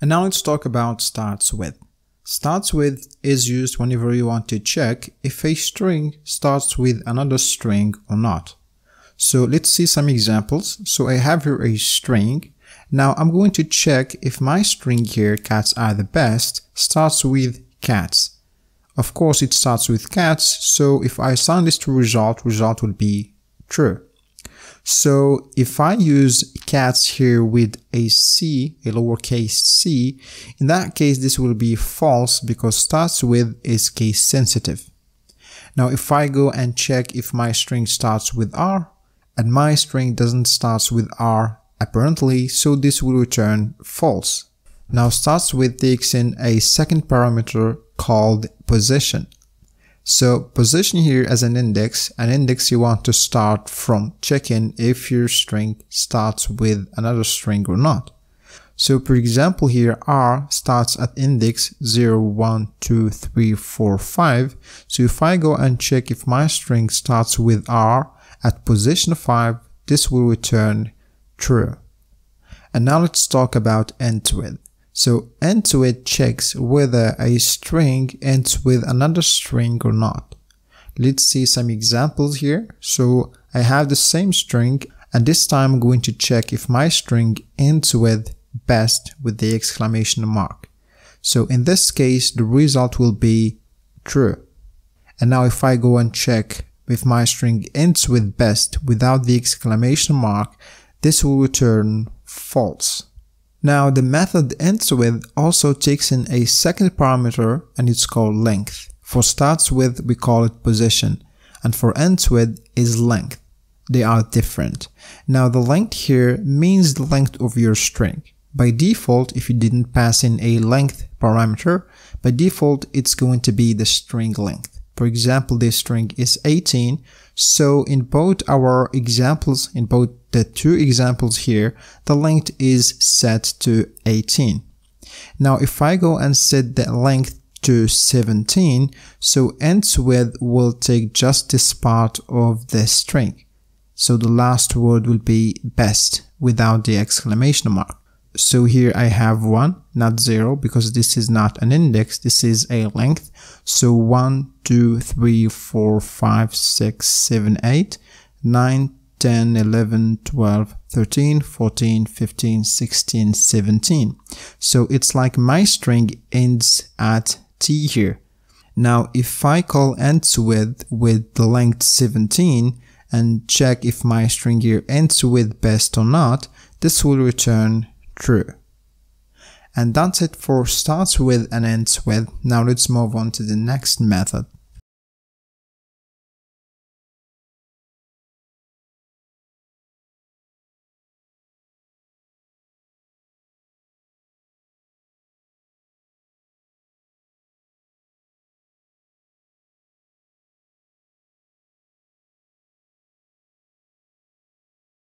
And now let's talk about starts with. Starts with is used whenever you want to check if a string starts with another string or not. So let's see some examples. So I have here a string. Now I'm going to check if my string here, cats are the best, starts with cats. Of course it starts with cats, so if I assign this to result, result will be true. So if I use cats here with a c, a lowercase c, in that case this will be false because starts with is case sensitive. Now if I go and check if my string starts with r, and my string doesn't start with r apparently, so this will return false. Now starts with takes in a second parameter called position. So position here as an index, an index you want to start from checking if your string starts with another string or not. So for example here r starts at index 0, 1, 2, 3, 4, 5. So if I go and check if my string starts with r at position 5, this will return true. And now let's talk about end with. So end with checks whether a string ends with another string or not. Let's see some examples here. So I have the same string and this time I'm going to check if my string ends with best with the exclamation mark. So in this case, the result will be true. And now if I go and check if my string ends with best without the exclamation mark, this will return false. Now the method ends with also takes in a second parameter and it's called length. For starts with we call it position and for ends with is length. They are different. Now the length here means the length of your string. By default, if you didn't pass in a length parameter, by default it's going to be the string length. For example, this string is 18, so in both our examples, in both the two examples here, the length is set to 18. Now if I go and set the length to 17, so ends with will take just this part of the string. So the last word will be best without the exclamation mark. So here I have 1, not 0, because this is not an index, this is a length. So 1, 2, 3, 4, 5, 6, 7, 8, 9, 10, 11, 12, 13, 14, 15, 16, 17. So it's like my string ends at t here. Now if I call ends with with the length 17 and check if my string here ends with best or not, this will return true. And that's it for starts with and ends with. Now let's move on to the next method.